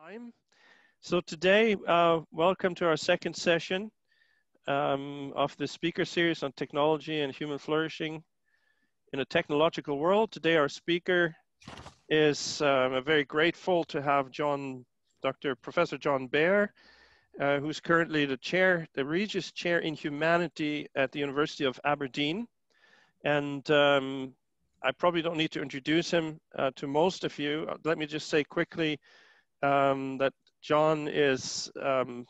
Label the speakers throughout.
Speaker 1: time. So today, uh, welcome to our second session um, of the speaker series on technology and human flourishing in a technological world. Today, our speaker is um, very grateful to have John, Dr. Professor John Behr, uh, who's currently the chair, the Regius Chair in Humanity at the University of Aberdeen. And um, I probably don't need to introduce him uh, to most of you. Let me just say quickly um, that John is um,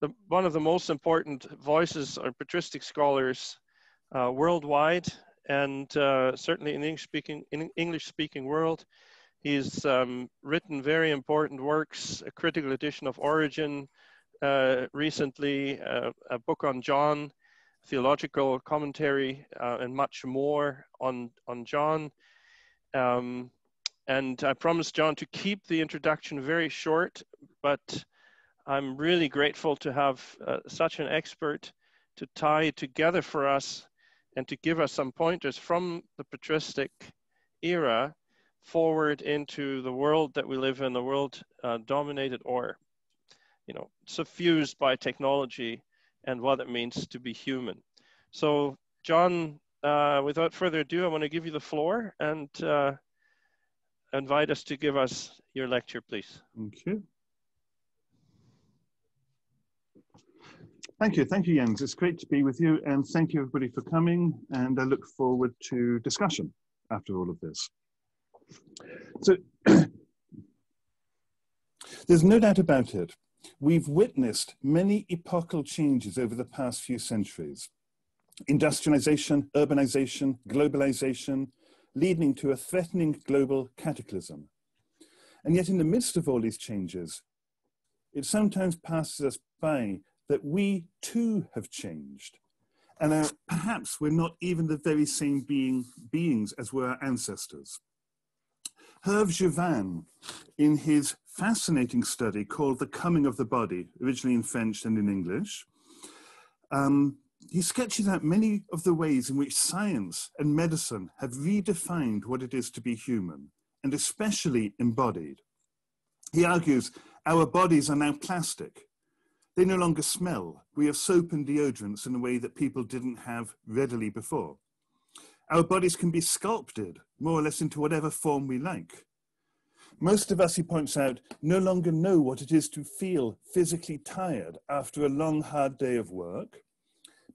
Speaker 1: the, one of the most important voices or patristic scholars uh, worldwide, and uh, certainly in English speaking in English speaking world. He's um, written very important works, a critical edition of Origen uh, recently uh, a book on John, theological commentary, uh, and much more on on John. Um, and I promised John to keep the introduction very short, but I'm really grateful to have uh, such an expert to tie together for us and to give us some pointers from the patristic era forward into the world that we live in, the world uh, dominated or, you know, suffused by technology and what it means to be human. So, John, uh, without further ado, I want to give you the floor and uh, invite us to give us your lecture, please.
Speaker 2: Thank you. Thank you. Thank you, Jens. It's great to be with you. And thank you, everybody, for coming. And I look forward to discussion after all of this. So, there's no doubt about it. We've witnessed many epochal changes over the past few centuries industrialization, urbanization, globalization, leading to a threatening global cataclysm. And yet, in the midst of all these changes, it sometimes passes us by that we too have changed. And uh, perhaps we're not even the very same being, beings as were our ancestors. Herve Juvin, in his fascinating study called The Coming of the Body, originally in French and in English, um, he sketches out many of the ways in which science and medicine have redefined what it is to be human, and especially embodied. He argues our bodies are now plastic. They no longer smell. We have soap and deodorants in a way that people didn't have readily before. Our bodies can be sculpted more or less into whatever form we like. Most of us, he points out, no longer know what it is to feel physically tired after a long, hard day of work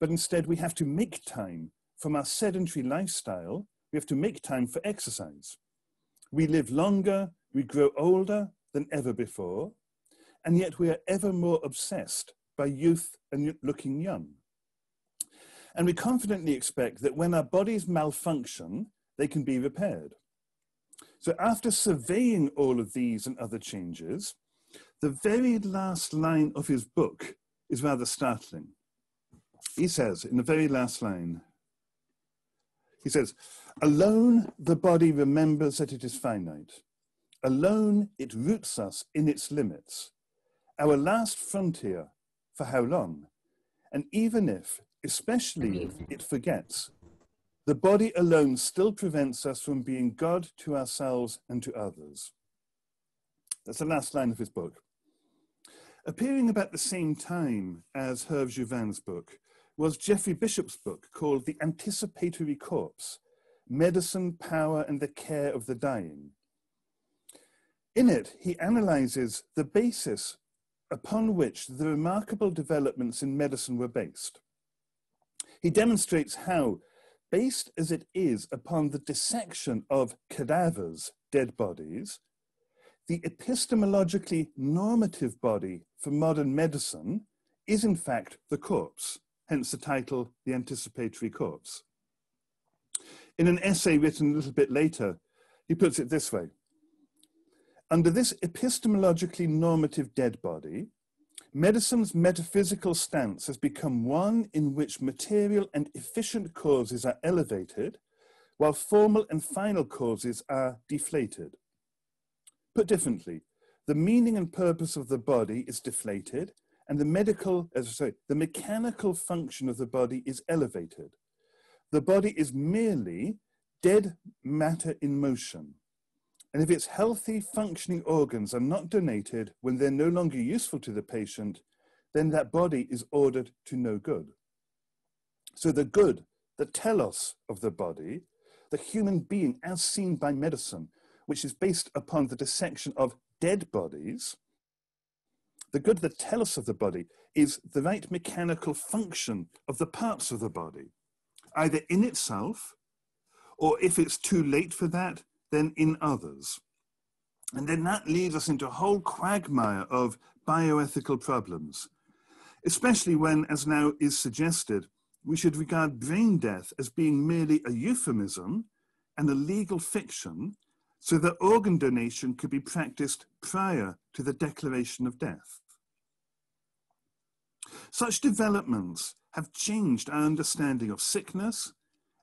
Speaker 2: but instead we have to make time from our sedentary lifestyle, we have to make time for exercise. We live longer, we grow older than ever before, and yet we are ever more obsessed by youth and looking young. And we confidently expect that when our bodies malfunction, they can be repaired. So after surveying all of these and other changes, the very last line of his book is rather startling he says in the very last line, he says, Alone the body remembers that it is finite. Alone it roots us in its limits. Our last frontier, for how long? And even if, especially if it forgets, the body alone still prevents us from being God to ourselves and to others. That's the last line of his book. Appearing about the same time as Herve Juvin's book was Jeffrey Bishop's book called The Anticipatory Corpse Medicine, Power, and the Care of the Dying. In it, he analyzes the basis upon which the remarkable developments in medicine were based. He demonstrates how, based as it is upon the dissection of cadavers, dead bodies, the epistemologically normative body for modern medicine is in fact the corpse hence the title, The Anticipatory Corpse. In an essay written a little bit later, he puts it this way Under this epistemologically normative dead body, medicine's metaphysical stance has become one in which material and efficient causes are elevated, while formal and final causes are deflated. Put differently, the meaning and purpose of the body is deflated, and the medical, as I say, the mechanical function of the body is elevated. The body is merely dead matter in motion. And if its healthy, functioning organs are not donated when they're no longer useful to the patient, then that body is ordered to no good. So the good, the telos of the body, the human being as seen by medicine, which is based upon the dissection of dead bodies, the good, the telos of the body, is the right mechanical function of the parts of the body, either in itself, or if it's too late for that, then in others. And then that leads us into a whole quagmire of bioethical problems, especially when, as now is suggested, we should regard brain death as being merely a euphemism and a legal fiction so that organ donation could be practiced prior to the declaration of death. Such developments have changed our understanding of sickness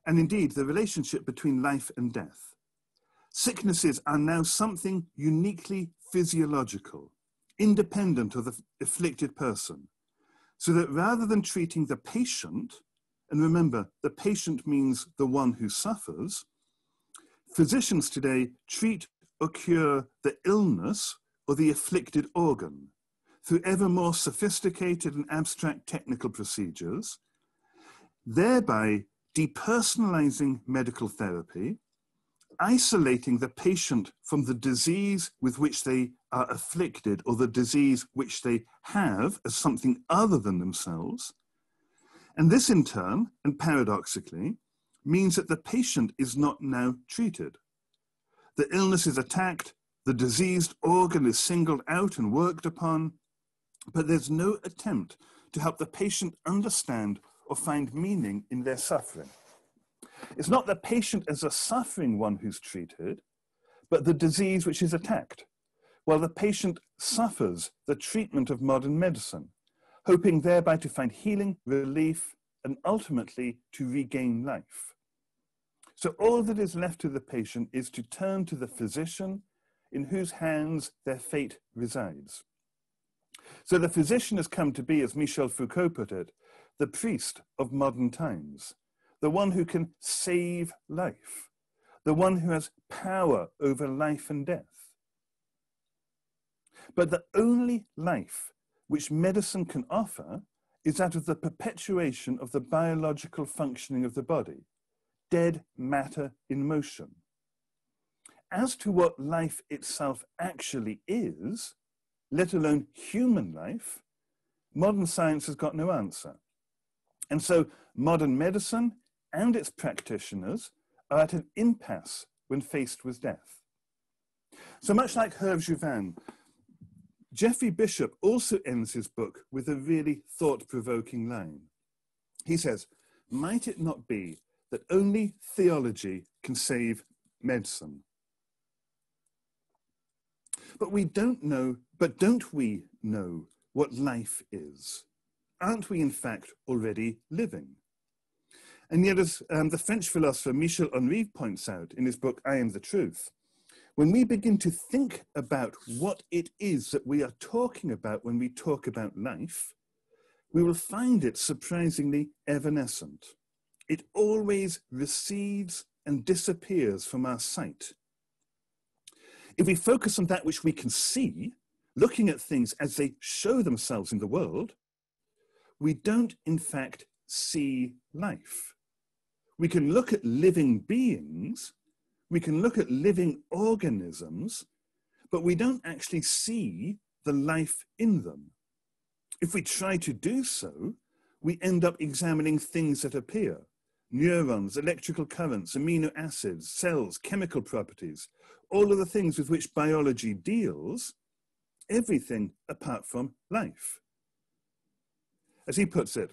Speaker 2: and indeed the relationship between life and death. Sicknesses are now something uniquely physiological, independent of the afflicted person, so that rather than treating the patient, and remember, the patient means the one who suffers, physicians today treat or cure the illness or the afflicted organ through ever more sophisticated and abstract technical procedures, thereby depersonalizing medical therapy, isolating the patient from the disease with which they are afflicted or the disease which they have as something other than themselves. And this, in turn, and paradoxically, means that the patient is not now treated. The illness is attacked, the diseased organ is singled out and worked upon, but there's no attempt to help the patient understand or find meaning in their suffering. It's not the patient as a suffering one who's treated, but the disease which is attacked, while the patient suffers the treatment of modern medicine, hoping thereby to find healing, relief, and ultimately to regain life. So all that is left to the patient is to turn to the physician in whose hands their fate resides. So the physician has come to be, as Michel Foucault put it, the priest of modern times, the one who can save life, the one who has power over life and death. But the only life which medicine can offer is that of the perpetuation of the biological functioning of the body, dead matter in motion. As to what life itself actually is, let alone human life, modern science has got no answer. And so modern medicine and its practitioners are at an impasse when faced with death. So much like Herve Juvin, Jeffrey Bishop also ends his book with a really thought provoking line. He says, Might it not be that only theology can save medicine? But we don't know, but don't we know what life is? Aren't we, in fact, already living? And yet, as um, the French philosopher Michel Henry points out in his book, I Am the Truth, when we begin to think about what it is that we are talking about when we talk about life, we will find it surprisingly evanescent. It always recedes and disappears from our sight. If we focus on that which we can see, looking at things as they show themselves in the world, we don't in fact see life. We can look at living beings, we can look at living organisms, but we don't actually see the life in them. If we try to do so, we end up examining things that appear neurons, electrical currents, amino acids, cells, chemical properties, all of the things with which biology deals, everything apart from life. As he puts it,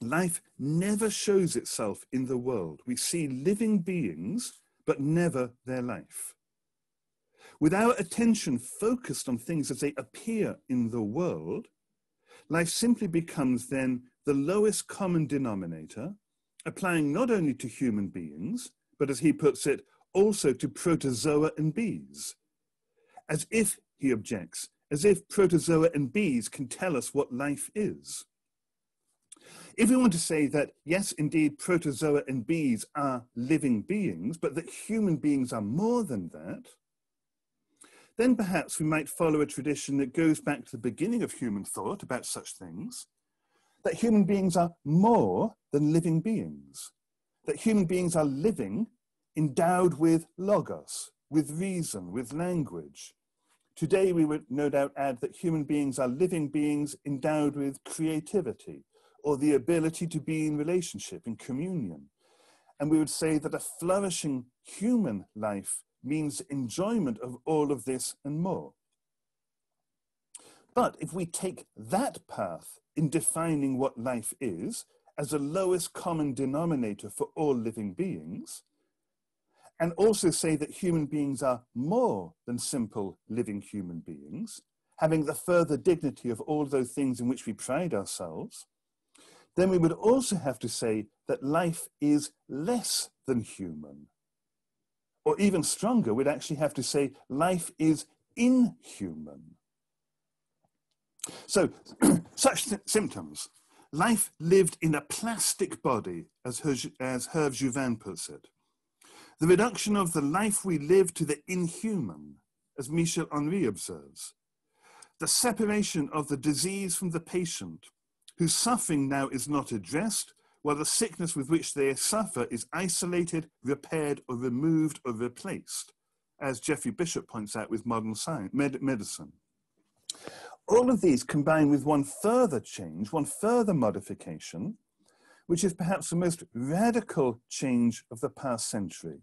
Speaker 2: life never shows itself in the world. We see living beings, but never their life. With our attention focused on things as they appear in the world, life simply becomes then the lowest common denominator, applying not only to human beings, but as he puts it, also to protozoa and bees. As if, he objects, as if protozoa and bees can tell us what life is. If we want to say that, yes, indeed, protozoa and bees are living beings, but that human beings are more than that, then perhaps we might follow a tradition that goes back to the beginning of human thought about such things, that human beings are more than living beings, that human beings are living endowed with logos, with reason, with language. Today, we would no doubt add that human beings are living beings endowed with creativity or the ability to be in relationship, in communion. And we would say that a flourishing human life means enjoyment of all of this and more. But if we take that path in defining what life is as a lowest common denominator for all living beings, and also say that human beings are more than simple living human beings, having the further dignity of all those things in which we pride ourselves, then we would also have to say that life is less than human. Or even stronger, we'd actually have to say life is inhuman. So, such symptoms life lived in a plastic body, as, Her as Herve Juvin puts it. The reduction of the life we live to the inhuman, as Michel Henry observes. The separation of the disease from the patient, whose suffering now is not addressed, while the sickness with which they suffer is isolated, repaired, or removed or replaced, as Jeffrey Bishop points out with modern science, med medicine. All of these combine with one further change, one further modification, which is perhaps the most radical change of the past century.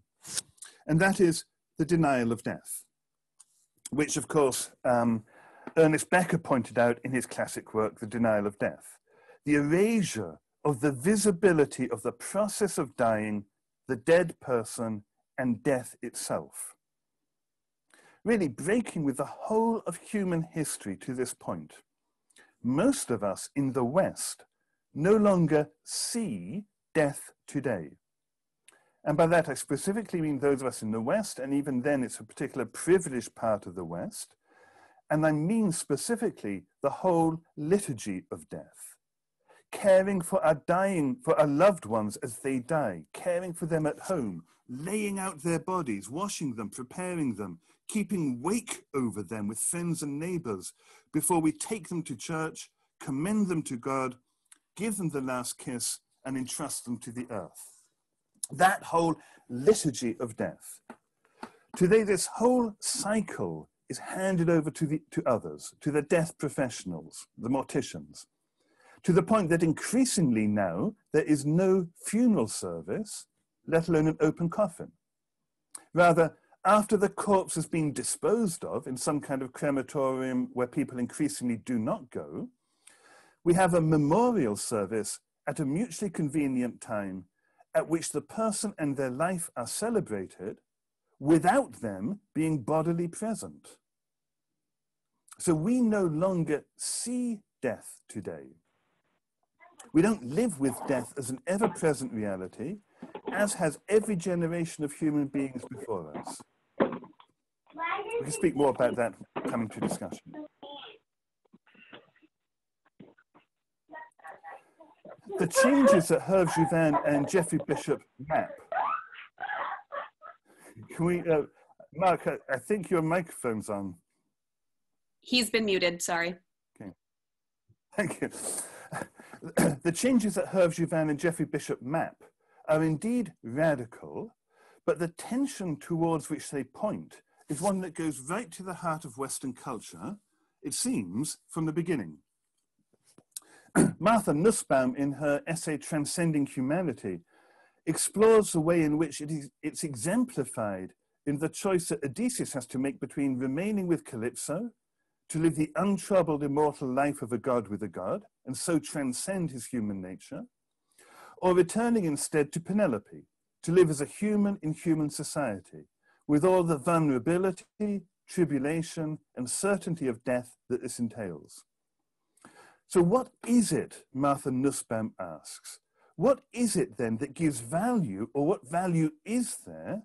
Speaker 2: And that is the denial of death, which, of course, um, Ernest Becker pointed out in his classic work, The Denial of Death. The erasure of the visibility of the process of dying, the dead person, and death itself. Really breaking with the whole of human history to this point. Most of us in the West no longer see death today. And by that, I specifically mean those of us in the West, and even then, it's a particular privileged part of the West. And I mean specifically the whole liturgy of death. Caring for our dying, for our loved ones as they die, caring for them at home, laying out their bodies, washing them, preparing them, keeping wake over them with friends and neighbors before we take them to church, commend them to God, give them the last kiss, and entrust them to the earth. That whole liturgy of death. Today, this whole cycle is handed over to, the, to others, to the death professionals, the morticians, to the point that increasingly now there is no funeral service, let alone an open coffin. Rather, after the corpse has been disposed of in some kind of crematorium where people increasingly do not go, we have a memorial service at a mutually convenient time at which the person and their life are celebrated without them being bodily present. So we no longer see death today. We don't live with death as an ever present reality, as has every generation of human beings before us. We can speak more about that coming to discussion. the changes that Herve Juvin and Jeffrey Bishop map. Can we, uh, Mark, I, I think your microphone's on.
Speaker 3: He's been muted, sorry.
Speaker 2: Okay, thank you. the changes that Herve Juvin and Jeffrey Bishop map are indeed radical, but the tension towards which they point is one that goes right to the heart of Western culture, it seems, from the beginning. Martha Nussbaum, in her essay Transcending Humanity, explores the way in which it is, it's exemplified in the choice that Odysseus has to make between remaining with Calypso, to live the untroubled immortal life of a god with a god, and so transcend his human nature, or returning instead to Penelope, to live as a human in human society, with all the vulnerability, tribulation, and certainty of death that this entails. So, what is it, Martha Nussbaum asks? What is it then that gives value, or what value is there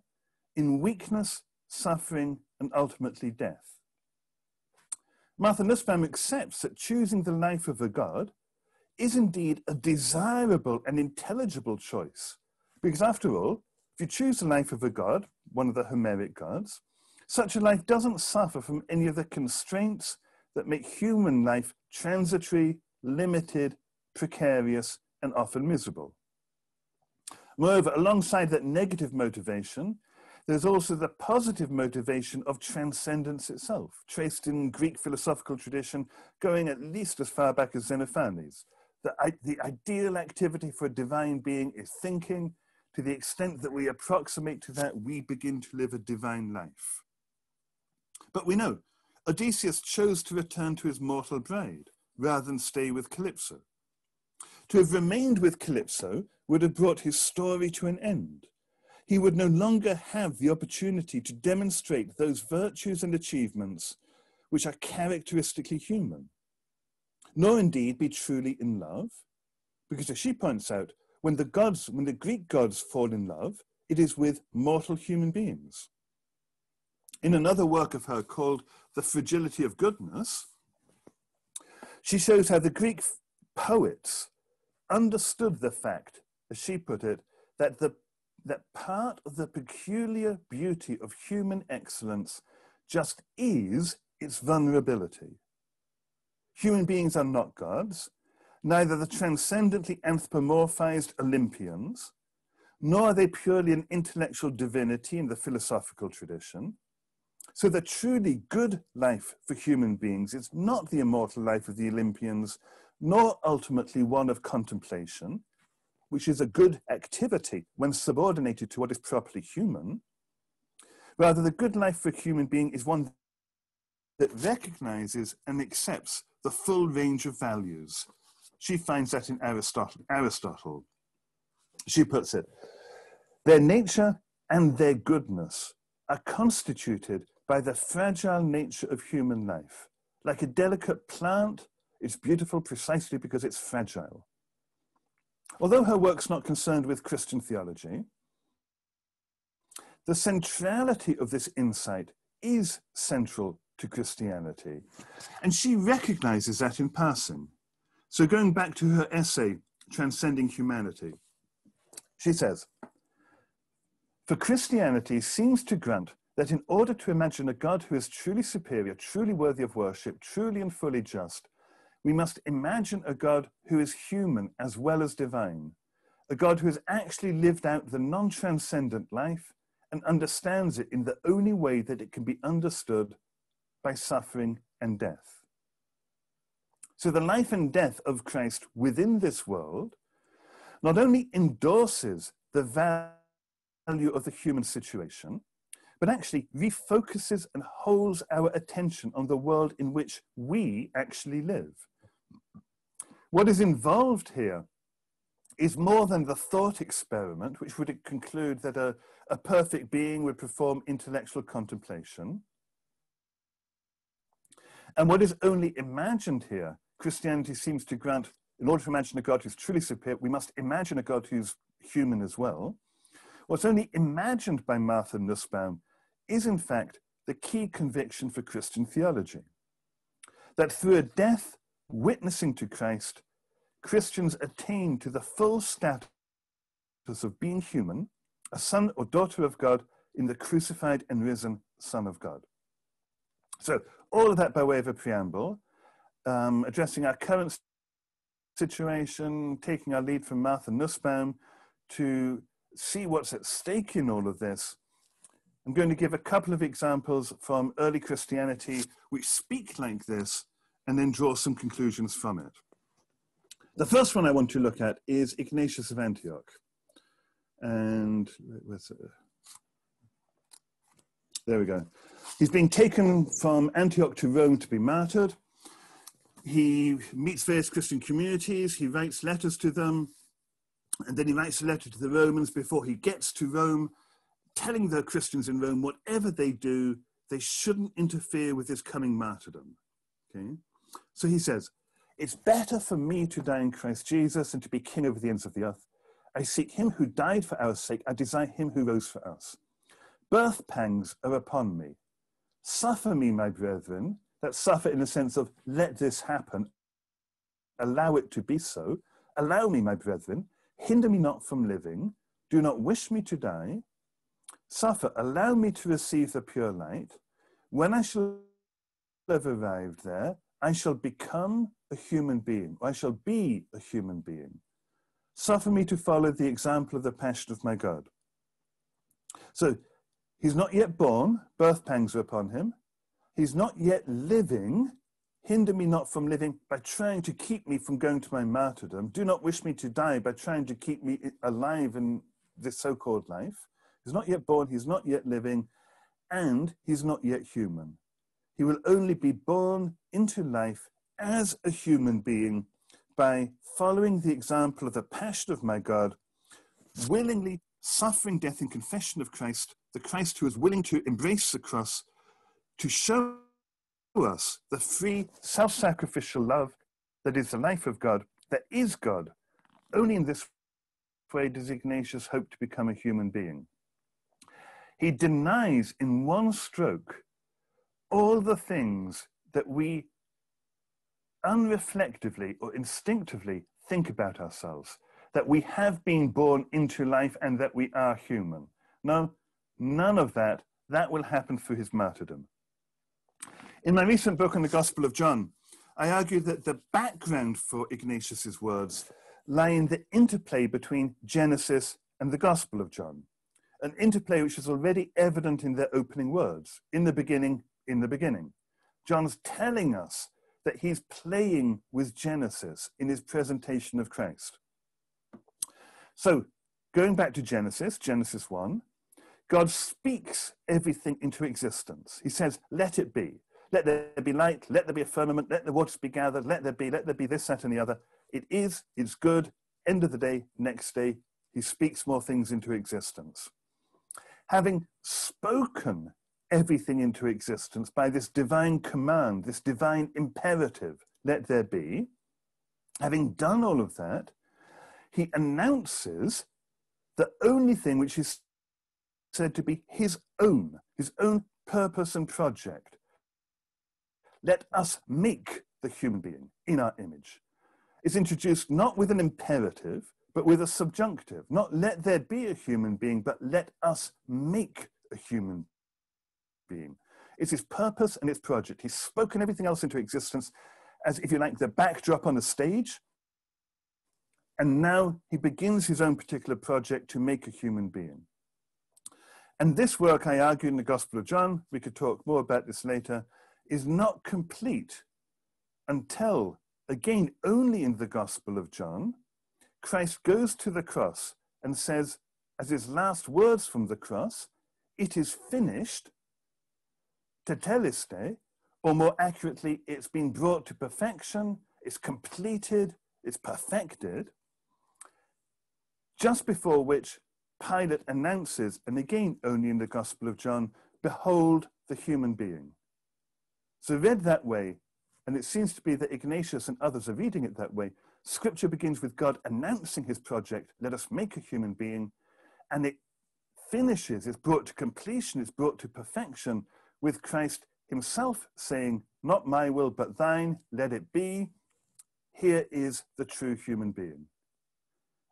Speaker 2: in weakness, suffering, and ultimately death? Martha Nussbaum accepts that choosing the life of a god is indeed a desirable and intelligible choice. Because after all, if you choose the life of a god, one of the Homeric gods, Such a life doesn't suffer from any of the constraints that make human life transitory, limited, precarious, and often miserable. Moreover, alongside that negative motivation, there's also the positive motivation of transcendence itself, traced in Greek philosophical tradition, going at least as far back as Xenophanes. The, the ideal activity for a divine being is thinking. To the extent that we approximate to that, we begin to live a divine life. But we know Odysseus chose to return to his mortal bride rather than stay with Calypso. To have remained with Calypso would have brought his story to an end. He would no longer have the opportunity to demonstrate those virtues and achievements which are characteristically human, nor indeed be truly in love, because as she points out, when the gods, when the Greek gods fall in love, it is with mortal human beings. In another work of her called The Fragility of Goodness, she shows how the Greek poets understood the fact, as she put it, that, the, that part of the peculiar beauty of human excellence just is its vulnerability. Human beings are not gods, neither the transcendently anthropomorphized Olympians, nor are they purely an intellectual divinity in the philosophical tradition. So the truly good life for human beings is not the immortal life of the Olympians, nor ultimately one of contemplation, which is a good activity when subordinated to what is properly human. Rather, the good life for a human being is one that recognizes and accepts the full range of values. She finds that in Aristotle. Aristotle. She puts it, their nature and their goodness are constituted by the fragile nature of human life. Like a delicate plant, it's beautiful precisely because it's fragile. Although her work's not concerned with Christian theology, the centrality of this insight is central to Christianity. And she recognizes that in passing. So, going back to her essay, Transcending Humanity, she says, For Christianity seems to grant that in order to imagine a God who is truly superior, truly worthy of worship, truly and fully just, we must imagine a God who is human as well as divine, a God who has actually lived out the non transcendent life and understands it in the only way that it can be understood by suffering and death. So the life and death of Christ within this world not only endorses the value of the human situation, but actually refocuses and holds our attention on the world in which we actually live. What is involved here is more than the thought experiment, which would conclude that a, a perfect being would perform intellectual contemplation. And what is only imagined here, Christianity seems to grant, in order to imagine a God who's truly superior, we must imagine a God who's human as well. What's only imagined by Martha Nussbaum is in fact the key conviction for Christian theology. That through a death witnessing to Christ, Christians attain to the full status of being human, a son or daughter of God in the crucified and risen Son of God. So, all of that by way of a preamble, um, addressing our current situation, taking our lead from Martha Nussbaum to see what's at stake in all of this I'm going to give a couple of examples from early Christianity which speak like this and then draw some conclusions from it. The first one I want to look at is Ignatius of Antioch. And it? There we go. He's being taken from Antioch to Rome to be martyred. He meets various Christian communities, he writes letters to them, and then he writes a letter to the Romans before he gets to Rome telling the Christians in Rome, whatever they do, they shouldn't interfere with his coming martyrdom. Okay? So he says, It's better for me to die in Christ Jesus and to be king over the ends of the earth. I seek him who died for our sake. I desire him who rose for us. Birth pangs are upon me. Suffer me, my brethren. That suffer in the sense of let this happen. Allow it to be so. Allow me, my brethren. Hinder me not from living. Do not wish me to die suffer, allow me to receive the pure light. When I shall have arrived there, I shall become a human being. I shall be a human being. Suffer me to follow the example of the passion of my God. So he's not yet born, birth pangs are upon him. He's not yet living. Hinder me not from living by trying to keep me from going to my martyrdom. Do not wish me to die by trying to keep me alive in this so called life. He's not yet born, he's not yet living, and he's not yet human. He will only be born into life as a human being by following the example of the passion of my God, willingly suffering death in confession of Christ, the Christ who is willing to embrace the cross to show us the free, self sacrificial love that is the life of God, that is God. Only in this way does Ignatius hope to become a human being. He denies in one stroke all the things that we unreflectively or instinctively think about ourselves, that we have been born into life and that we are human. No, none of that. That will happen through his martyrdom. In my recent book on the Gospel of John, I argue that the background for Ignatius's words lie in the interplay between Genesis and the Gospel of John, an interplay which is already evident in their opening words, in the beginning, in the beginning. John's telling us that he's playing with Genesis in his presentation of Christ. So, going back to Genesis, Genesis 1, God speaks everything into existence. He says, Let it be. Let there be light, let there be a firmament, let the waters be gathered, let there be, let there be this, that, and the other. It is, it's good. End of the day, next day, he speaks more things into existence. Having spoken everything into existence by this divine command, this divine imperative, let there be. Having done all of that, he announces the only thing which is said to be his own, his own purpose and project. Let us make the human being in our image. It's introduced not with an imperative, but with a subjunctive. Not let there be a human being, but let us make a human being. It's his purpose and its project. He's spoken everything else into existence as, if you like, the backdrop on the stage. And now he begins his own particular project to make a human being. And this work, I argue in the Gospel of John, we could talk more about this later, is not complete until, again, only in the Gospel of John, Christ goes to the cross and says, as his last words from the cross, it is finished, tetelestai, or more accurately, it's been brought to perfection, it's completed, it's perfected, just before which Pilate announces, and again only in the Gospel of John, behold the human being. So read that way, and it seems to be that Ignatius and others are reading it that way. Scripture begins with God announcing his project, let us make a human being, and it finishes, it's brought to completion, it's brought to perfection with Christ himself saying, Not my will, but thine, let it be. Here is the true human being.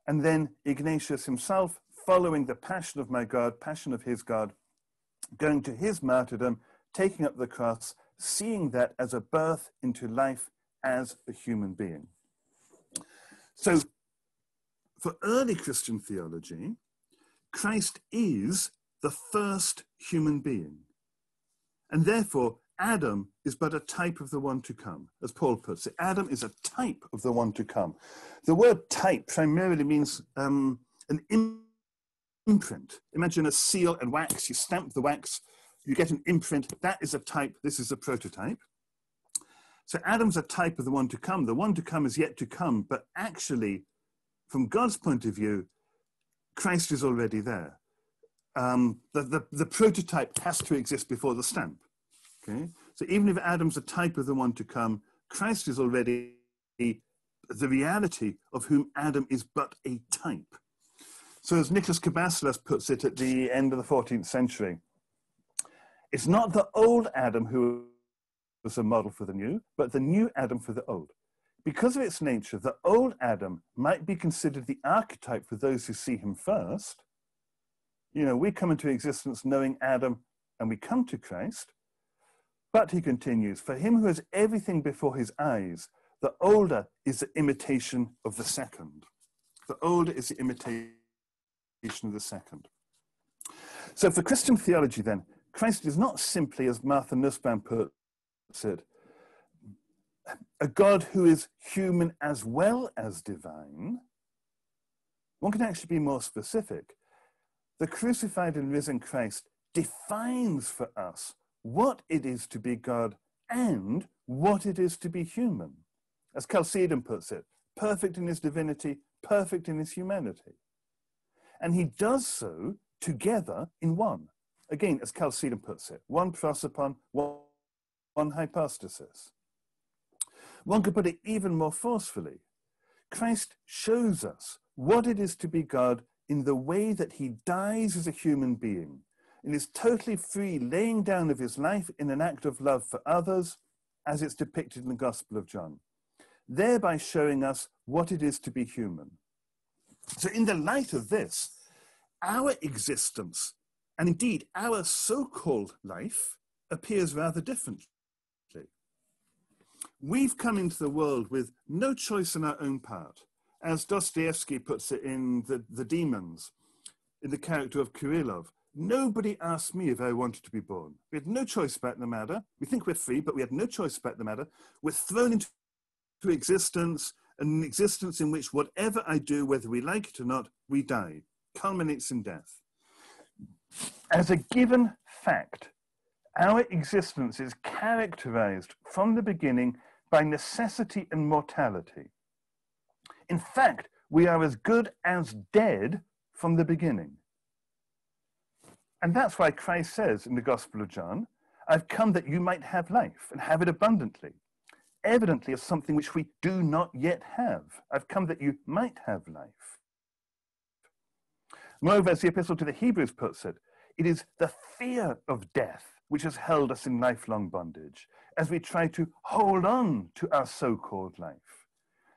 Speaker 2: And then Ignatius himself, following the passion of my God, passion of his God, going to his martyrdom, taking up the cross, seeing that as a birth into life as a human being. So, for early Christian theology, Christ is the first human being. And therefore, Adam is but a type of the one to come, as Paul puts it. Adam is a type of the one to come. The word type primarily means um, an imprint. Imagine a seal and wax. You stamp the wax, you get an imprint. That is a type. This is a prototype. So Adam's a type of the one to come. The one to come is yet to come, but actually, from God's point of view, Christ is already there um, the, the, the prototype has to exist before the stamp. Okay? So even if Adam's a type of the one to come, Christ is already the reality of whom Adam is but a type. So as Nicholas Cabasilas puts it at the end of the 14th century, it's not the old Adam who was a model for the new, but the new Adam for the old. Because of its nature, the old Adam might be considered the archetype for those who see him first, You know, we come into existence knowing Adam and we come to Christ. But he continues, for him who has everything before his eyes, the older is the imitation of the second. The older is the imitation of the second. So for Christian theology, then, Christ is not simply, as Martha Nussbaum puts it, a God who is human as well as divine. One can actually be more specific. The crucified and risen Christ defines for us what it is to be God and what it is to be human. As Chalcedon puts it, perfect in his divinity, perfect in his humanity. And he does so together in one. Again, as Chalcedon puts it, one prosopon, one, one hypostasis. One could put it even more forcefully. Christ shows us what it is to be God in the way that he dies as a human being and is totally free, laying down of his life in an act of love for others, as it's depicted in the Gospel of John, thereby showing us what it is to be human. So, in the light of this, our existence, and indeed our so called life, appears rather differently. We've come into the world with no choice on our own part. As Dostoevsky puts it in The, the Demons, in the character of Kirillov, nobody asked me if I wanted to be born. We had no choice about the matter. We think we're free, but we had no choice about the matter. We're thrown into existence, an existence in which whatever I do, whether we like it or not, we die, culminates in death. As a given fact, our existence is characterized from the beginning by necessity and mortality. In fact, we are as good as dead from the beginning. And that's why Christ says in the Gospel of John, I've come that you might have life and have it abundantly. Evidently, as something which we do not yet have. I've come that you might have life. Moreover, as the Epistle to the Hebrews puts it, it is the fear of death which has held us in lifelong bondage as we try to hold on to our so called life.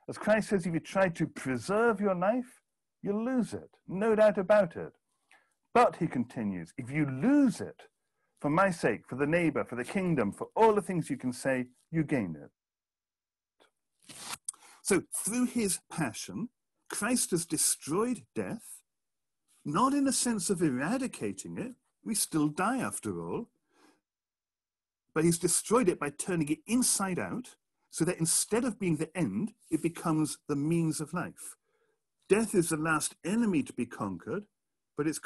Speaker 2: As Christ says, if you try to preserve your life, you'll lose it, no doubt about it. But, he continues, if you lose it for my sake, for the neighbor, for the kingdom, for all the things you can say, you gain it. So, through his passion, Christ has destroyed death, not in a sense of eradicating it, we still die after all, but he's destroyed it by turning it inside out so that instead of being the end, it becomes the means of life. Death is the last enemy to be conquered, but it's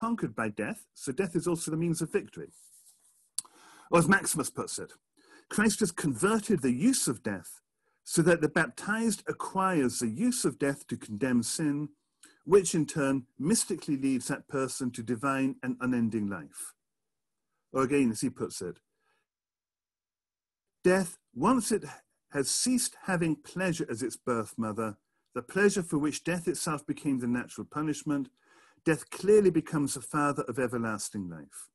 Speaker 2: conquered by death, so death is also the means of victory. Or as Maximus puts it, Christ has converted the use of death so that the baptized acquires the use of death to condemn sin, which in turn mystically leads that person to divine and unending life. Or again, as he puts it, death, once it has ceased having pleasure as its birth mother, the pleasure for which death itself became the natural punishment, death clearly becomes the father of everlasting life.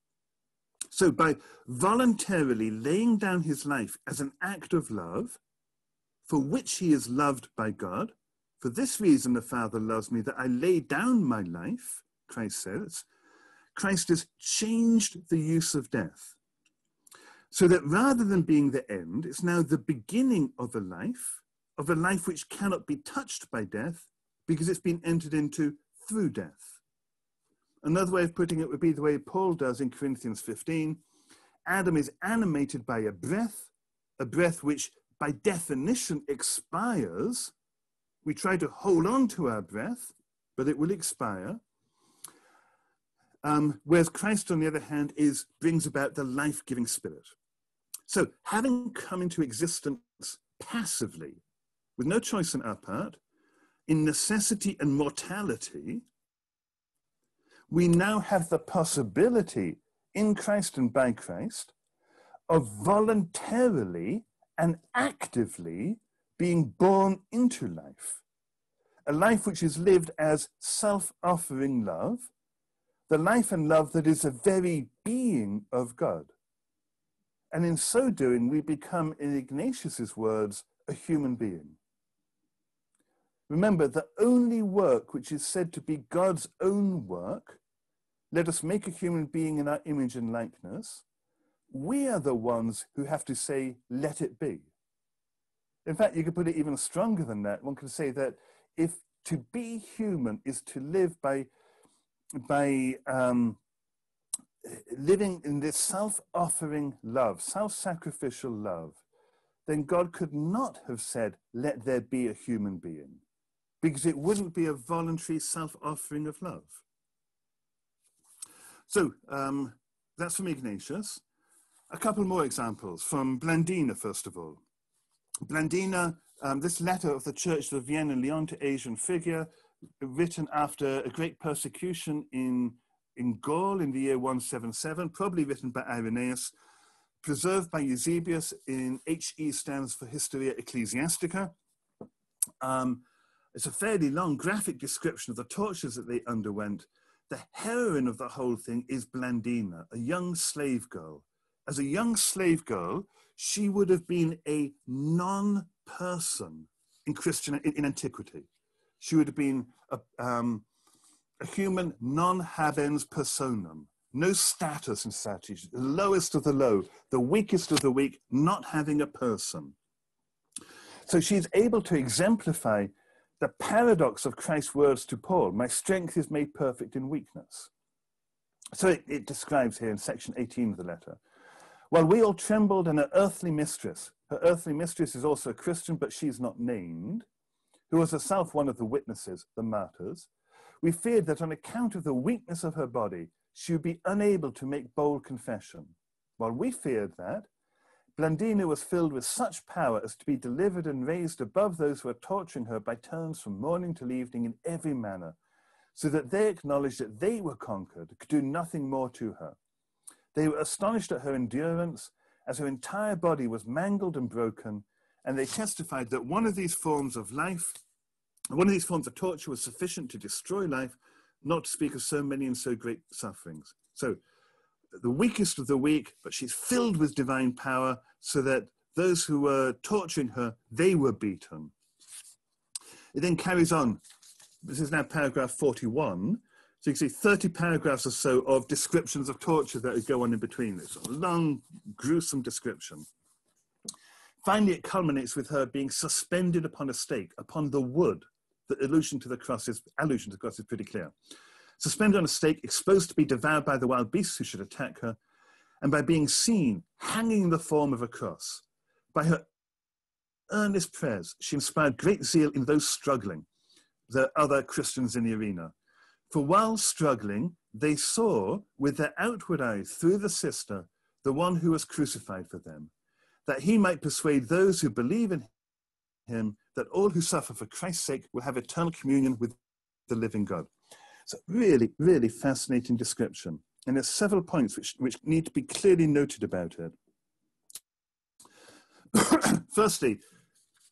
Speaker 2: So, by voluntarily laying down his life as an act of love, for which he is loved by God, for this reason the Father loves me, that I lay down my life, Christ says, Christ has changed the use of death. So that rather than being the end, it's now the beginning of a life, of a life which cannot be touched by death because it's been entered into through death. Another way of putting it would be the way Paul does in Corinthians 15. Adam is animated by a breath, a breath which by definition expires. We try to hold on to our breath, but it will expire. Um, whereas Christ, on the other hand, is brings about the life-giving spirit. So, having come into existence passively, with no choice on our part, in necessity and mortality, we now have the possibility in Christ and by Christ of voluntarily and actively being born into life. A life which is lived as self offering love, the life and love that is the very being of God. And in so doing, we become, in Ignatius's words, a human being. Remember, the only work which is said to be God's own work let us make a human being in our image and likeness, we are the ones who have to say, let it be. In fact, you could put it even stronger than that. One could say that if to be human is to live by, by um, living in this self offering love, self sacrificial love, then God could not have said, let there be a human being, because it wouldn't be a voluntary self offering of love. So um, that's from Ignatius. A couple more examples from Blandina, first of all. Blandina, um, this letter of the Church of Vienna, Lyon to Asian figure, written after a great persecution in, in Gaul in the year 177, probably written by Irenaeus, preserved by Eusebius in HE stands for Historia Ecclesiastica. Um, it's a fairly long graphic description of the tortures that they underwent. The heroine of the whole thing is Blandina, a young slave girl. As a young slave girl, she would have been a non-person in Christian in, in, antiquity. She would have been a, um, a human non habens personam, no status in society, the lowest of the low, the weakest of the weak, not having a person. So she's able to exemplify the paradox of Christ's words to Paul my strength is made perfect in weakness. So it, it describes here in section 18 of the letter while we all trembled and her earthly mistress, her earthly mistress is also a Christian, but she's not named, who was herself one of the witnesses, the martyrs, we feared that on account of the weakness of her body, she would be unable to make bold confession. While we feared that, Blandina was filled with such power as to be delivered and raised above those who were torturing her by turns from morning till evening in every manner, so that they acknowledged that they were conquered, could do nothing more to her. They were astonished at her endurance, as her entire body was mangled and broken, and they testified that one of these forms of life, one of these forms of torture was sufficient to destroy life, not to speak of so many and so great sufferings. So, the weakest of the weak, but she's filled with divine power, so that those who were torturing her, they were beaten. It then carries on. This is now paragraph 41. So you can see 30 paragraphs or so of descriptions of torture that go on in between. A long, gruesome description. Finally, it culminates with her being suspended upon a stake, upon the wood. The allusion to the cross is, allusion to the cross is pretty clear. Suspended on a stake, exposed to be devoured by the wild beasts who should attack her, and by being seen hanging in the form of a cross. By her earnest prayers, she inspired great zeal in those struggling, the other Christians in the arena. For while struggling, they saw with their outward eyes through the sister the one who was crucified for them, that he might persuade those who believe in him that all who suffer for Christ's sake will have eternal communion with the living God. So, really, really fascinating description. And there's several points which, which need to be clearly noted about it. Firstly,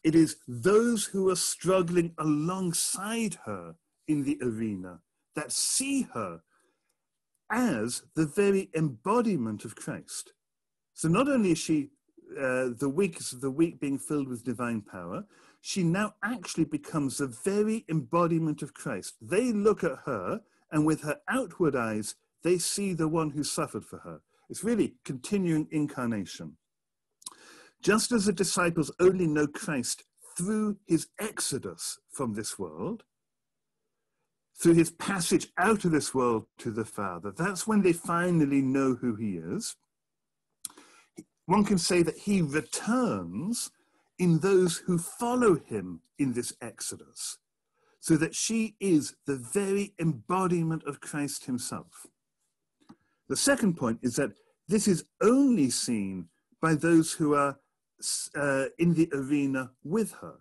Speaker 2: it is those who are struggling alongside her in the arena that see her as the very embodiment of Christ. So not only is she uh, the weakest of the weak being filled with divine power, she now actually becomes the very embodiment of Christ. They look at her, and with her outward eyes, they see the one who suffered for her. It's really continuing incarnation. Just as the disciples only know Christ through his exodus from this world, through his passage out of this world to the Father. That's when they finally know who he is. One can say that he returns in those who follow him in this exodus, so that she is the very embodiment of Christ himself. The second point is that this is only seen by those who are uh, in the arena with her.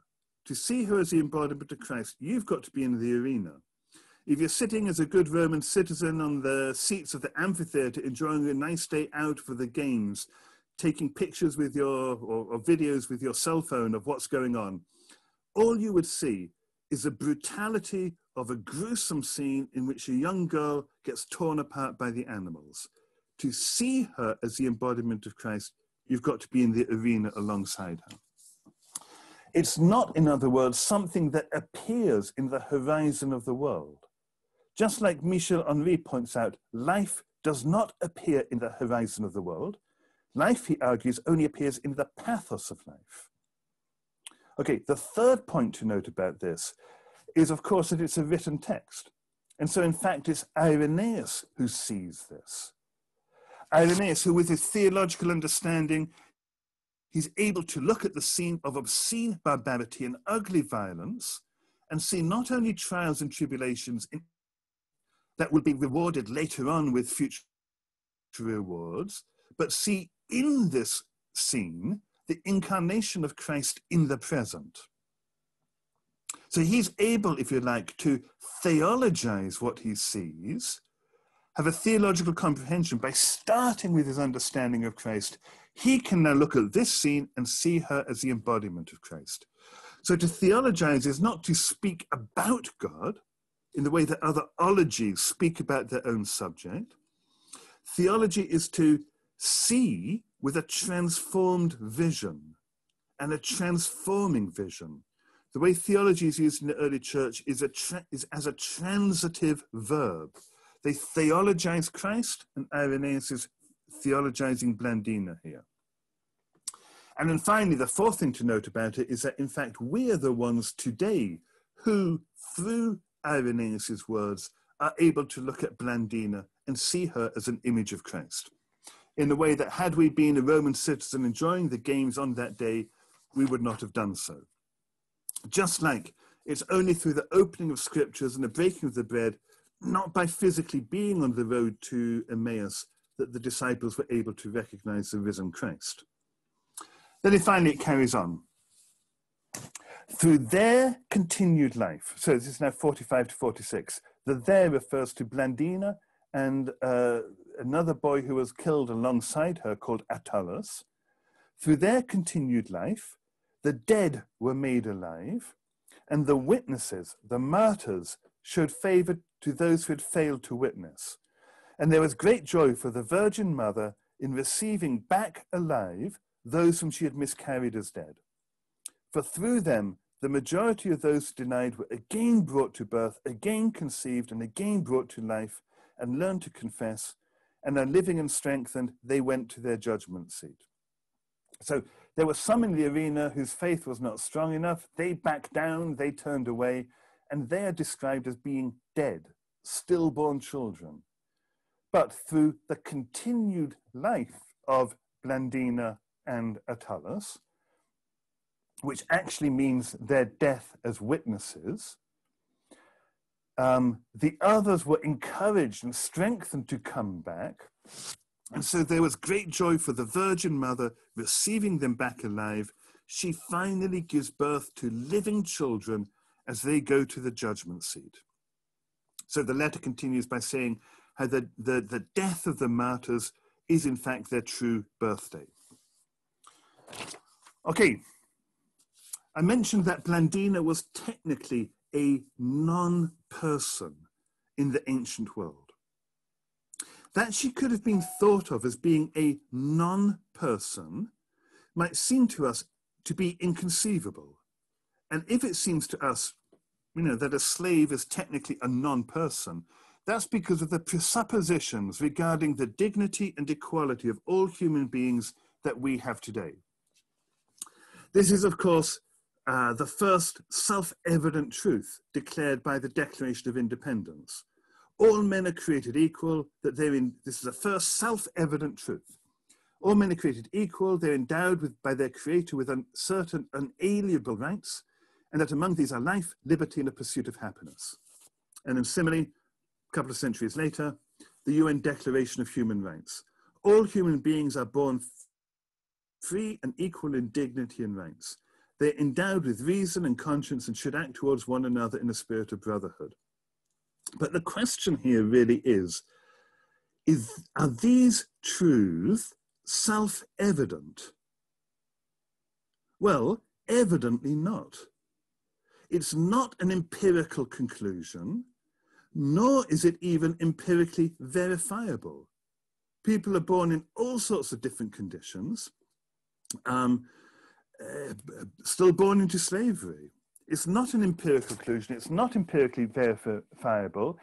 Speaker 2: To see her as the embodiment of Christ, you've got to be in the arena. If you're sitting as a good Roman citizen on the seats of the amphitheater enjoying a nice day out for the games, taking pictures with your or, or videos with your cell phone of what's going on, all you would see is the brutality of a gruesome scene in which a young girl gets torn apart by the animals. To see her as the embodiment of Christ, you've got to be in the arena alongside her. It's not, in other words, something that appears in the horizon of the world. Just like Michel Henry points out, life does not appear in the horizon of the world. Life, he argues, only appears in the pathos of life. Okay, the third point to note about this is, of course, that it's a written text. And so, in fact, it's Irenaeus who sees this. Irenaeus, who with his theological understanding, he's able to look at the scene of obscene barbarity and ugly violence and see not only trials and tribulations in, that will be rewarded later on with future rewards, but see in this scene the incarnation of Christ in the present. So he's able, if you like, to theologize what he sees, have a theological comprehension by starting with his understanding of Christ. He can now look at this scene and see her as the embodiment of Christ. So to theologize is not to speak about God in the way that other ologies speak about their own subject. Theology is to see with a transformed vision and a transforming vision. The way theology is used in the early church is, a is as a transitive verb. They theologize Christ, and Irenaeus is theologizing Blandina here. And then finally, the fourth thing to note about it is that, in fact, we are the ones today who, through Irenaeus' words, are able to look at Blandina and see her as an image of Christ in the way that had we been a Roman citizen enjoying the games on that day, we would not have done so. Just like it's only through the opening of scriptures and the breaking of the bread, not by physically being on the road to Emmaus, that the disciples were able to recognize the risen Christ. Then finally it carries on. Through their continued life, so this is now 45 to 46, the there refers to Blandina and uh, another boy who was killed alongside her called Attalus. Through their continued life, the dead were made alive, and the witnesses, the martyrs, showed favor to those who had failed to witness. And there was great joy for the Virgin Mother in receiving back alive those whom she had miscarried as dead. For through them, the majority of those denied were again brought to birth, again conceived, and again brought to life, and learned to confess, and then living and strengthened, they went to their judgment seat. So there were some in the arena whose faith was not strong enough. They backed down, they turned away, and they are described as being dead, stillborn children. But through the continued life of Blandina and Attalus, which actually means their death as witnesses, um, the others were encouraged and strengthened to come back. And so there was great joy for the Virgin Mother receiving them back alive. She finally gives birth to living children as they go to the judgment seat. So the letter continues by saying how the, the, the death of the martyrs is in fact their true birthday. Okay, I mentioned that Blandina was technically a non person in the ancient world. That she could have been thought of as being a non person might seem to us to be inconceivable. And if it seems to us, you know, that a slave is technically a non person, that's because of the presuppositions regarding the dignity and equality of all human beings that we have today. This is, of course, uh, the first self-evident truth declared by the Declaration of Independence. All men are created equal, that they're in, this is the first self-evident truth. All men are created equal, they're endowed with, by their creator with certain unalienable rights, and that among these are life, liberty, and the pursuit of happiness. And then similarly, a couple of centuries later, the UN Declaration of Human Rights. All human beings are born free and equal in dignity and rights. They're endowed with reason and conscience and should act towards one another in a spirit of brotherhood. But the question here really is, is are these truths self-evident? Well, evidently not. It's not an empirical conclusion, nor is it even empirically verifiable. People are born in all sorts of different conditions. Um, uh, still born into slavery. It's not an empirical conclusion, it's not empirically verifiable.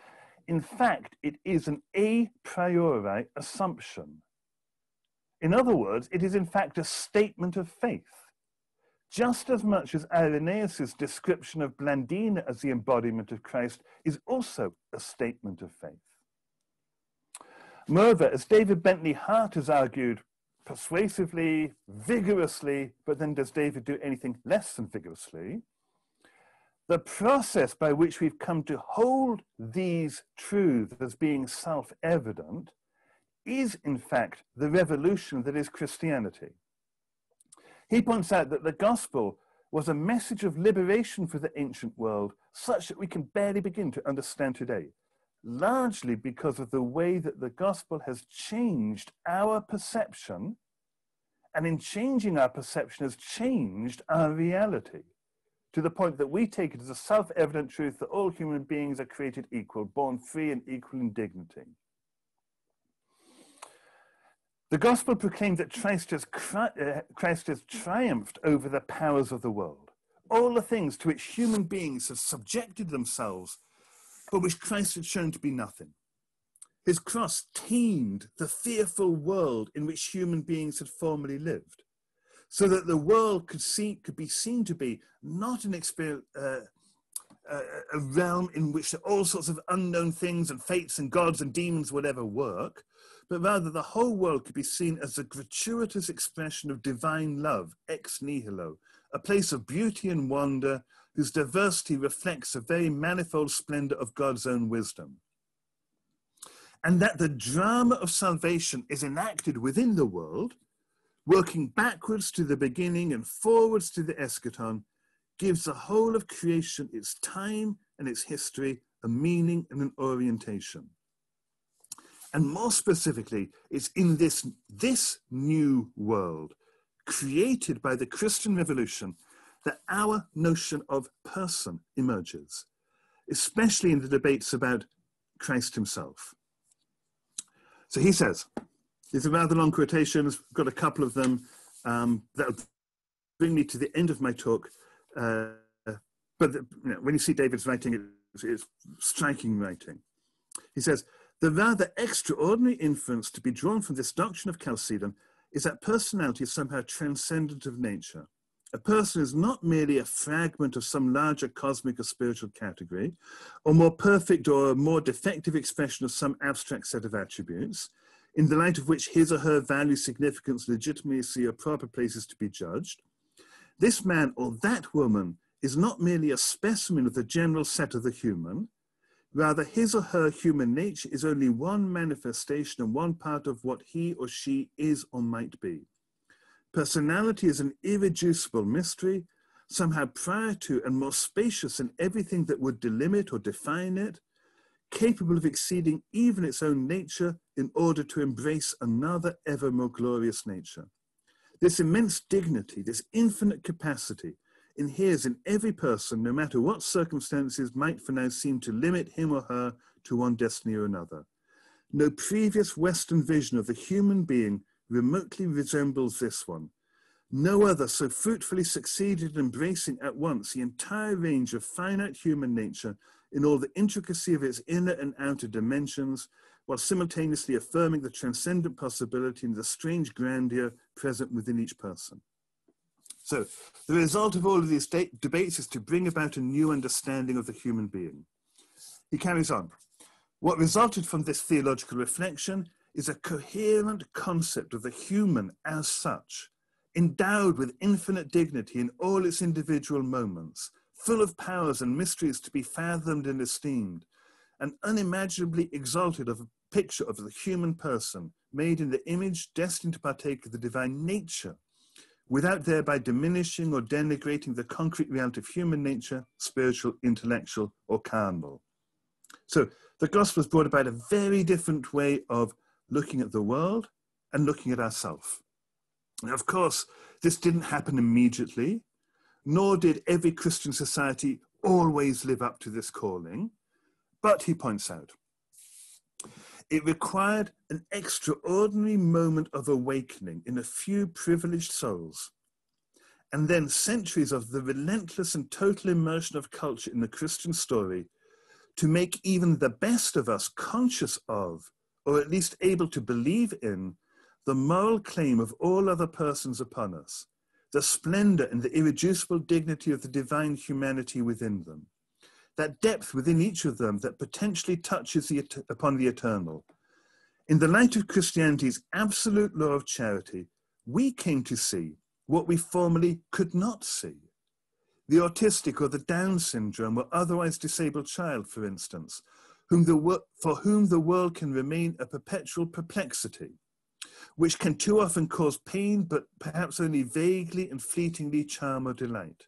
Speaker 2: in fact, it is an a priori assumption. In other words, it is in fact a statement of faith. Just as much as Irenaeus' description of Blandina as the embodiment of Christ is also a statement of faith. Moreover, as David Bentley Hart has argued persuasively, vigorously, but then does David do anything less than vigorously? The process by which we've come to hold these truths as being self evident is, in fact, the revolution that is Christianity. He points out that the gospel was a message of liberation for the ancient world, such that we can barely begin to understand today, largely because of the way that the gospel has changed our perception, and in changing our perception, has changed our reality to the point that we take it as a self evident truth that all human beings are created equal, born free and equal in dignity. The gospel proclaimed that Christ has, uh, Christ has triumphed over the powers of the world, all the things to which human beings have subjected themselves, but which Christ had shown to be nothing. His cross tamed the fearful world in which human beings had formerly lived so that the world could see could be seen to be not an experience, uh, uh, a realm in which all sorts of unknown things and fates and gods and demons would ever work, but rather the whole world could be seen as a gratuitous expression of divine love, ex nihilo, a place of beauty and wonder whose diversity reflects the very manifold splendor of God's own wisdom. And that the drama of salvation is enacted within the world working backwards to the beginning and forwards to the eschaton, gives the whole of creation its time and its history, a meaning and an orientation. And more specifically, it's in this, this new world, created by the Christian Revolution, that our notion of person emerges, especially in the debates about Christ himself. So he says, these are rather long quotations. I've got a couple of them um, that bring me to the end of my talk. Uh, but the, you know, when you see David's writing, it's, it's striking writing. He says, the rather extraordinary inference to be drawn from this doctrine of Chalcedon is that personality is somehow transcendent of nature. A person is not merely a fragment of some larger cosmic or spiritual category, or more perfect or more defective expression of some abstract set of attributes in the light of which his or her value, significance, legitimacy are proper places to be judged. This man or that woman is not merely a specimen of the general set of the human, rather his or her human nature is only one manifestation and one part of what he or she is or might be. Personality is an irreducible mystery, somehow prior to and more spacious than everything that would delimit or define it, capable of exceeding even its own nature in order to embrace another ever more glorious nature. This immense dignity, this infinite capacity, inheres in every person, no matter what circumstances might for now seem to limit him or her to one destiny or another. No previous Western vision of the human being remotely resembles this one. No other so fruitfully succeeded in embracing at once the entire range of finite human nature in all the intricacy of its inner and outer dimensions, while simultaneously affirming the transcendent possibility and the strange grandeur present within each person. So, the result of all of these debates is to bring about a new understanding of the human being. He carries on. What resulted from this theological reflection is a coherent concept of the human as such, endowed with infinite dignity in all its individual moments, full of powers and mysteries to be fathomed and esteemed, and unimaginably exalted of a picture of the human person, made in the image destined to partake of the divine nature, without thereby diminishing or denigrating the concrete reality of human nature, spiritual, intellectual, or carnal. So the gospel has brought about a very different way of looking at the world and looking at ourselves. Now, of course, this didn't happen immediately nor did every Christian society always live up to this calling. But he points out, it required an extraordinary moment of awakening in a few privileged souls, and then centuries of the relentless and total immersion of culture in the Christian story to make even the best of us conscious of, or at least able to believe in, the moral claim of all other persons upon us, the splendor and the irreducible dignity of the divine humanity within them, that depth within each of them that potentially touches the, upon the eternal. In the light of Christianity's absolute law of charity, we came to see what we formerly could not see. The autistic or the Down syndrome or otherwise disabled child, for instance, whom the, for whom the world can remain a perpetual perplexity, which can too often cause pain, but perhaps only vaguely and fleetingly charm or delight.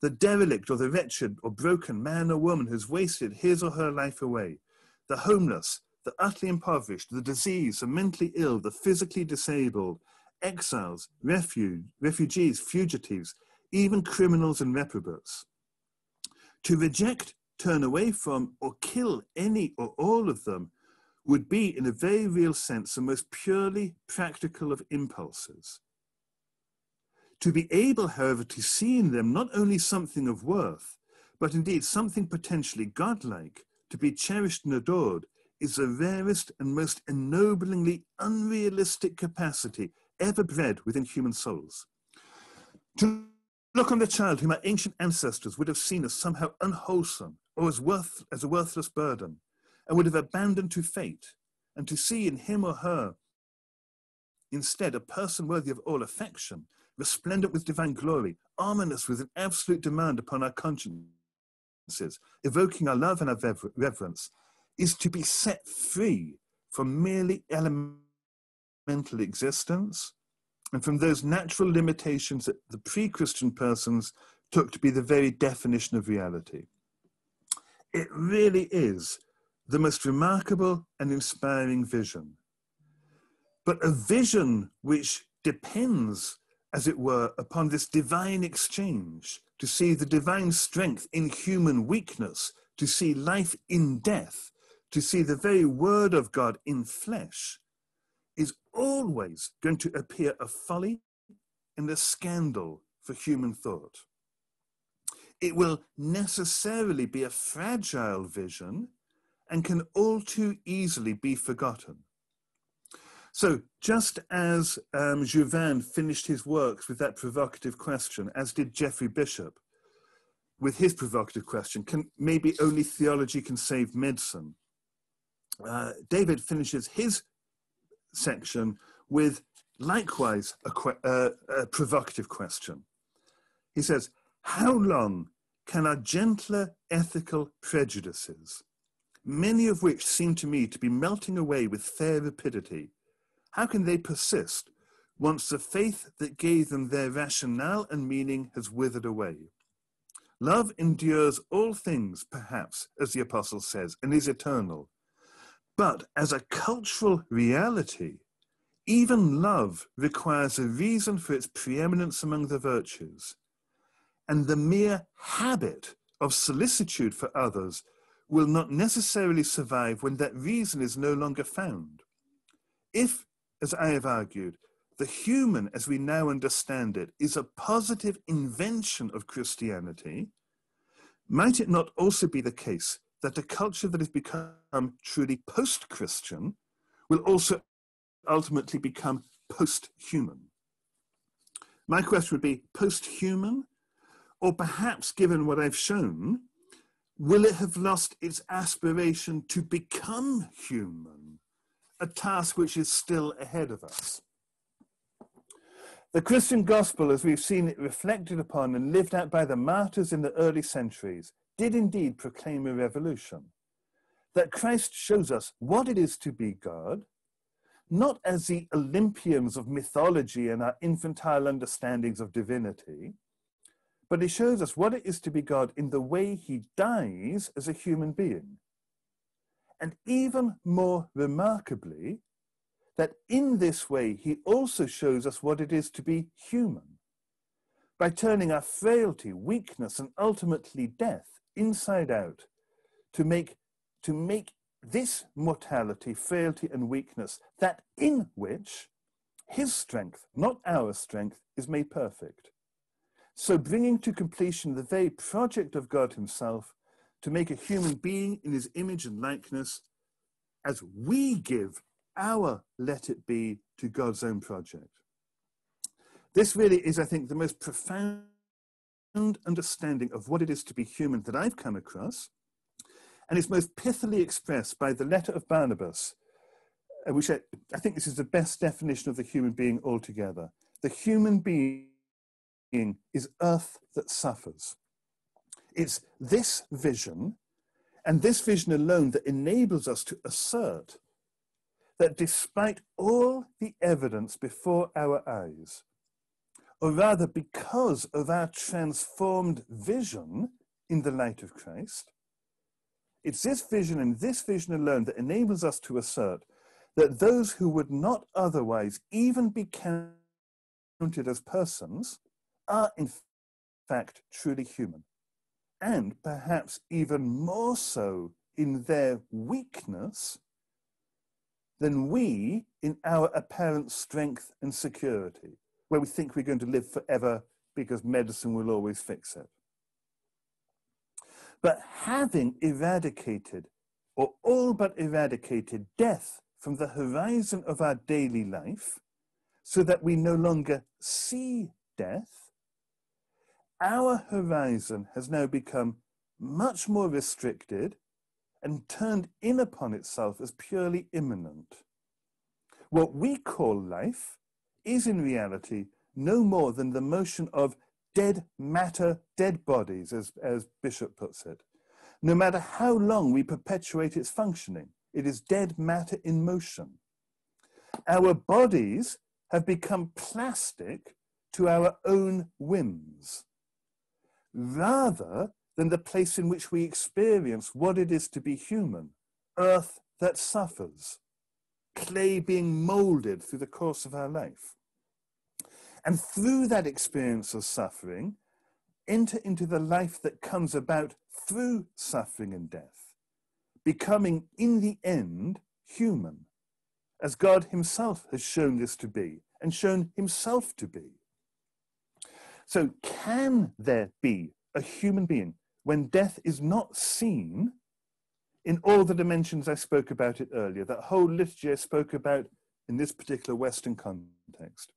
Speaker 2: The derelict or the wretched or broken man or woman who's wasted his or her life away. The homeless, the utterly impoverished, the diseased, the mentally ill, the physically disabled, exiles, refuge, refugees, fugitives, even criminals and reprobates. To reject, turn away from, or kill any or all of them would be, in a very real sense, the most purely practical of impulses. To be able, however, to see in them not only something of worth, but indeed something potentially godlike, to be cherished and adored, is the rarest and most ennoblingly unrealistic capacity ever bred within human souls. To look on the child whom our ancient ancestors would have seen as somehow unwholesome or as, worth, as a worthless burden, and would have abandoned to fate, and to see in him or her instead a person worthy of all affection, resplendent with divine glory, ominous with an absolute demand upon our consciences, evoking our love and our reverence, is to be set free from merely elemental existence and from those natural limitations that the pre Christian persons took to be the very definition of reality. It really is the most remarkable and inspiring vision. But a vision which depends, as it were, upon this divine exchange, to see the divine strength in human weakness, to see life in death, to see the very word of God in flesh, is always going to appear a folly and a scandal for human thought. It will necessarily be a fragile vision and can all too easily be forgotten. So, just as um, finished his works with that provocative question, as did Jeffrey Bishop with his provocative question, can maybe only theology can save medicine? Uh, David finishes his section with likewise a, uh, a provocative question. He says, How long can our gentler ethical prejudices, many of which seem to me to be melting away with fair rapidity, how can they persist once the faith that gave them their rationale and meaning has withered away? Love endures all things, perhaps, as the Apostle says, and is eternal. But as a cultural reality, even love requires a reason for its preeminence among the virtues. And the mere habit of solicitude for others will not necessarily survive when that reason is no longer found. If, as I have argued, the human as we now understand it is a positive invention of Christianity, might it not also be the case that a culture that has become truly post Christian will also ultimately become post human. My question would be post human, or perhaps given what I've shown, will it have lost its aspiration to become human, a task which is still ahead of us? The Christian gospel, as we've seen it reflected upon and lived out by the martyrs in the early centuries, did indeed proclaim a revolution. That Christ shows us what it is to be God, not as the Olympians of mythology and our infantile understandings of divinity, but he shows us what it is to be God in the way he dies as a human being. And even more remarkably, that in this way he also shows us what it is to be human. By turning our frailty, weakness, and ultimately death inside out to make, to make this mortality, frailty, and weakness, that in which his strength, not our strength, is made perfect. So bringing to completion the very project of God himself to make a human being in his image and likeness as we give our let it be to God's own project. This really is, I think, the most profound understanding of what it is to be human that I've come across, and it's most pithily expressed by the letter of Barnabas, uh, which I, I think this is the best definition of the human being altogether. The human being is earth that suffers. It's this vision, and this vision alone, that enables us to assert that despite all the evidence before our eyes, or rather because of our transformed vision in the light of Christ, it's this vision and this vision alone that enables us to assert that those who would not otherwise even be counted as persons are in fact truly human, and perhaps even more so in their weakness than we in our apparent strength and security where we think we're going to live forever because medicine will always fix it. But having eradicated, or all but eradicated, death from the horizon of our daily life, so that we no longer see death, our horizon has now become much more restricted and turned in upon itself as purely immanent. What we call life is in reality no more than the motion of dead matter, dead bodies, as, as Bishop puts it. No matter how long we perpetuate its functioning, it is dead matter in motion. Our bodies have become plastic to our own whims, rather than the place in which we experience what it is to be human, earth that suffers, clay being molded through the course of our life. And through that experience of suffering, enter into the life that comes about through suffering and death, becoming in the end human, as God Himself has shown this to be and shown Himself to be. So, can there be a human being when death is not seen in all the dimensions I spoke about it earlier, that whole liturgy I spoke about in this particular Western context?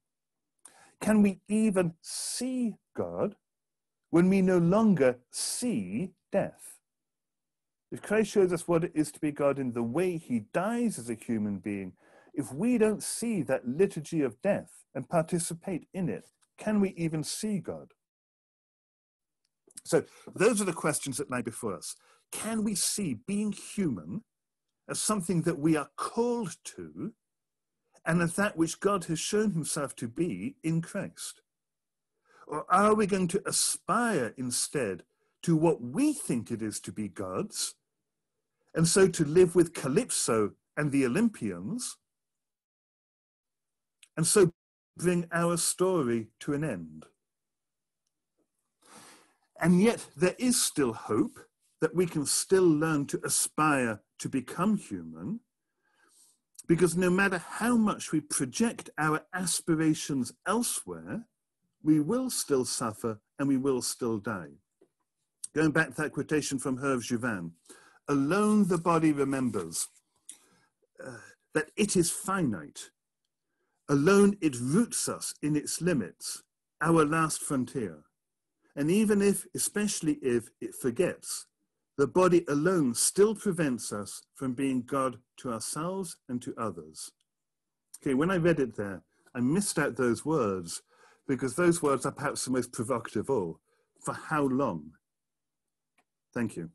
Speaker 2: Can we even see God when we no longer see death? If Christ shows us what it is to be God in the way he dies as a human being, if we don't see that liturgy of death and participate in it, can we even see God? So, those are the questions that lie before us. Can we see being human as something that we are called to and as that which God has shown himself to be in Christ? Or are we going to aspire instead to what we think it is to be God's, and so to live with Calypso and the Olympians, and so bring our story to an end? And yet, there is still hope that we can still learn to aspire to become human because no matter how much we project our aspirations elsewhere, we will still suffer and we will still die. Going back to that quotation from Herve Juvin, alone the body remembers uh, that it is finite. Alone it roots us in its limits, our last frontier. And even if, especially if, it forgets, the body alone still prevents us from being God to ourselves and to others. Okay, when I read it there, I missed out those words because those words are perhaps the most provocative of all. For how long? Thank you.